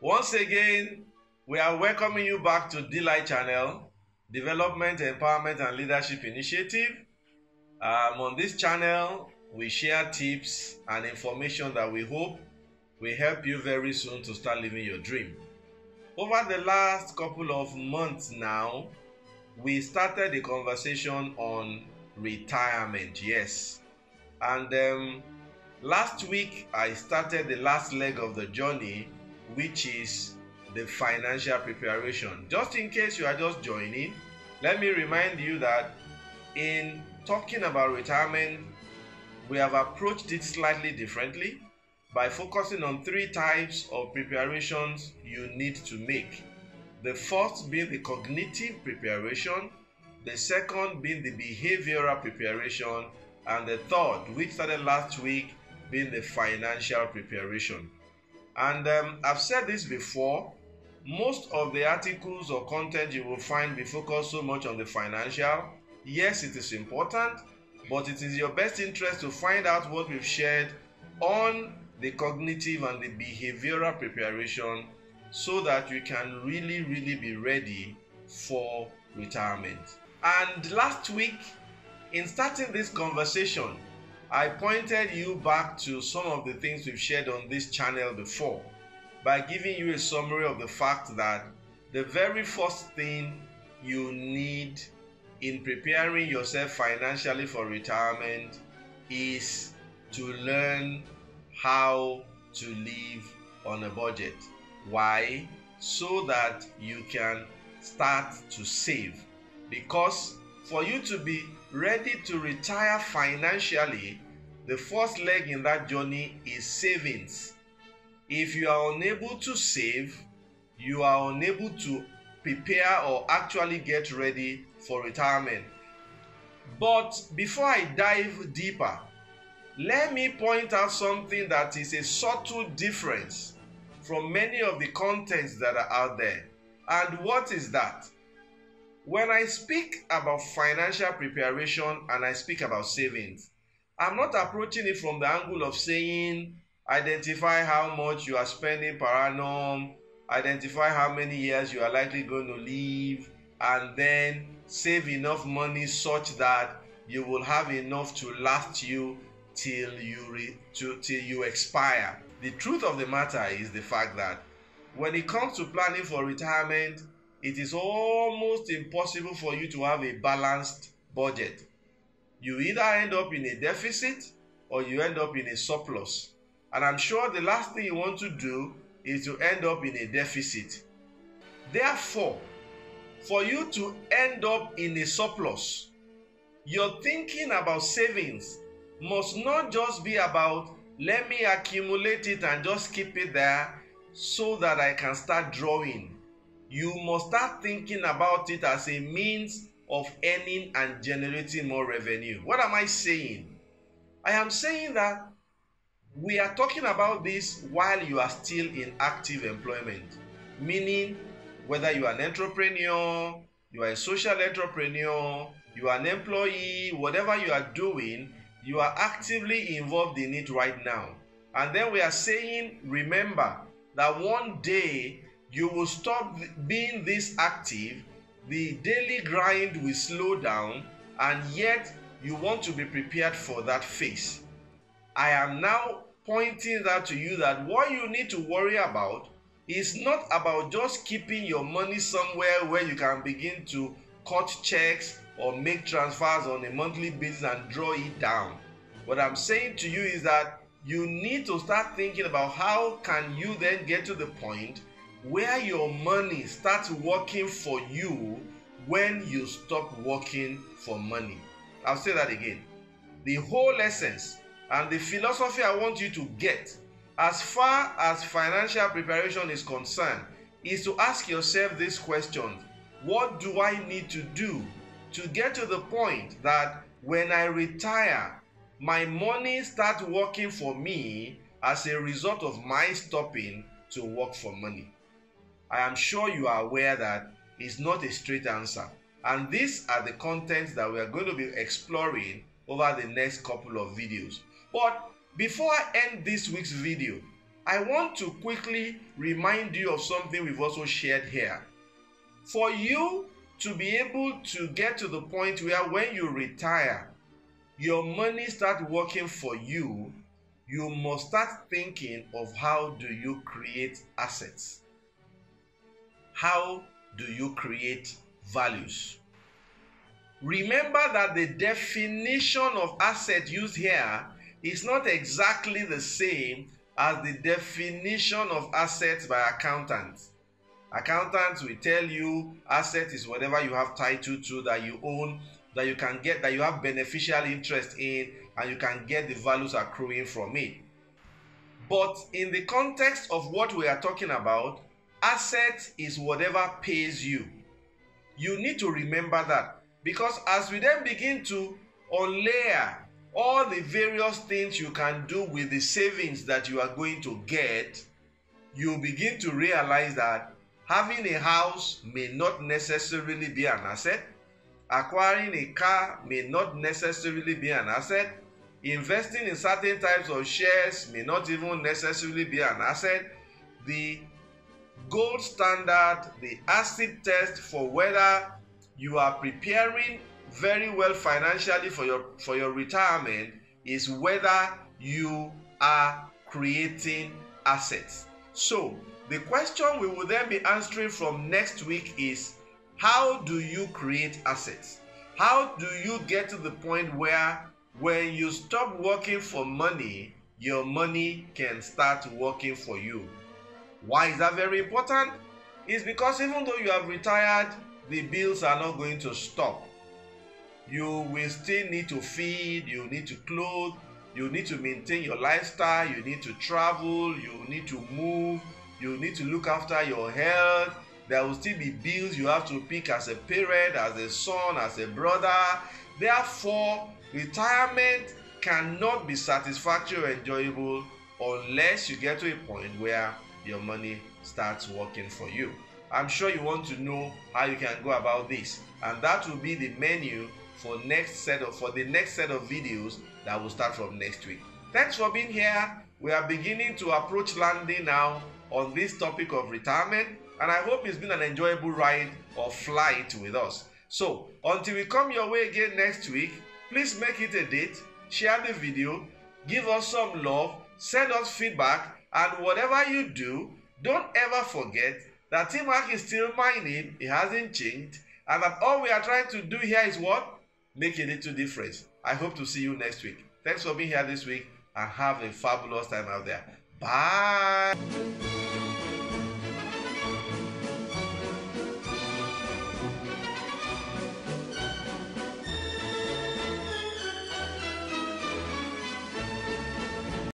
Once again, we are welcoming you back to DLight Channel, Development, Empowerment and Leadership Initiative. Um, on this channel, we share tips and information that we hope will help you very soon to start living your dream. Over the last couple of months now, we started a conversation on retirement. Yes. And um, last week, I started the last leg of the journey, which is the financial preparation. Just in case you are just joining, let me remind you that in talking about retirement, we have approached it slightly differently by focusing on three types of preparations you need to make. The first being the cognitive preparation, the second being the behavioral preparation, and the third, which started last week, being the financial preparation. And um, I've said this before most of the articles or content you will find be focused so much on the financial. Yes, it is important, but it is your best interest to find out what we've shared on the cognitive and the behavioral preparation so that you can really, really be ready for retirement. And last week, in starting this conversation, I pointed you back to some of the things we've shared on this channel before by giving you a summary of the fact that the very first thing you need in preparing yourself financially for retirement is to learn how to live on a budget. Why? So that you can start to save. Because for you to be ready to retire financially, the first leg in that journey is savings. If you are unable to save, you are unable to prepare or actually get ready for retirement. But before I dive deeper, let me point out something that is a subtle difference from many of the contents that are out there. And what is that? When I speak about financial preparation and I speak about savings, I'm not approaching it from the angle of saying identify how much you are spending per annum, identify how many years you are likely going to live, and then save enough money such that you will have enough to last you till you re- to, till you expire. The truth of the matter is the fact that when it comes to planning for retirement, it is almost impossible for you to have a balanced budget. You either end up in a deficit or you end up in a surplus. And I'm sure the last thing you want to do is to end up in a deficit. Therefore, for you to end up in a surplus, your thinking about savings must not just be about let me accumulate it and just keep it there so that I can start drawing. You must start thinking about it as a means of earning and generating more revenue. What am I saying? I am saying that we are talking about this while you are still in active employment, meaning whether you are an entrepreneur, you are a social entrepreneur, you are an employee, whatever you are doing, you are actively involved in it right now. And then we are saying, remember that one day you will stop being this active, the daily grind will slow down, and yet you want to be prepared for that phase. I am now pointing that to you that what you need to worry about is not about just keeping your money somewhere where you can begin to cut checks or make transfers on a monthly basis and draw it down. What I'm saying to you is that you need to start thinking about how can you then get to the point where your money starts working for you when you stop working for money. I'll say that again. The whole essence and the philosophy I want you to get as far as financial preparation is concerned is to ask yourself this question What do I need to do to get to the point that when I retire, my money starts working for me as a result of my stopping to work for money? I am sure you are aware that it's not a straight answer. And these are the contents that we are going to be exploring over the next couple of videos. But before I end this week's video, I want to quickly remind you of something we've also shared here. For you to be able to get to the point where when you retire, your money start working for you, you must start thinking of how do you create assets? How do you create values? Remember that the definition of asset used here is not exactly the same as the definition of assets by accountants. Accountants will tell you asset is whatever you have title to that you own, that you can get, that you have beneficial interest in, and you can get the values accruing from it. But in the context of what we are talking about, asset is whatever pays you. You need to remember that because as we then begin to unlayer all the various things you can do with the savings that you are going to get, you begin to realize that having a house may not necessarily be an asset, acquiring a car may not necessarily be an asset, investing in certain types of shares may not even necessarily be an asset. The gold standard, the acid test for whether you are preparing very well financially for your for your retirement is whether you are creating assets. So, the question we will then be answering from next week is how do you create assets? How do you get to the point where when you stop working for money, your money can start working for you? Why is that very important? It's because even though you have retired, the bills are not going to stop. You will still need to feed, you need to clothe, you need to maintain your lifestyle, you need to travel, you need to move, you need to look after your health. There will still be bills you have to pick as a parent, as a son, as a brother. Therefore, retirement cannot be satisfactory or enjoyable unless you get to a point where your money starts working for you. I'm sure you want to know how you can go about this, and that will be the menu for next set of for the next set of videos that will start from next week. Thanks for being here. We are beginning to approach landing now on this topic of retirement, and I hope it's been an enjoyable ride or flight with us. So, until we come your way again next week, please make it a date, share the video, give us some love, send us feedback, and whatever you do, don't ever forget that Mark is still mining, it hasn't changed, and that all we are trying to do here is what? Make a little difference. I hope to see you next week. Thanks for being here this week and have a fabulous time out there. Bye.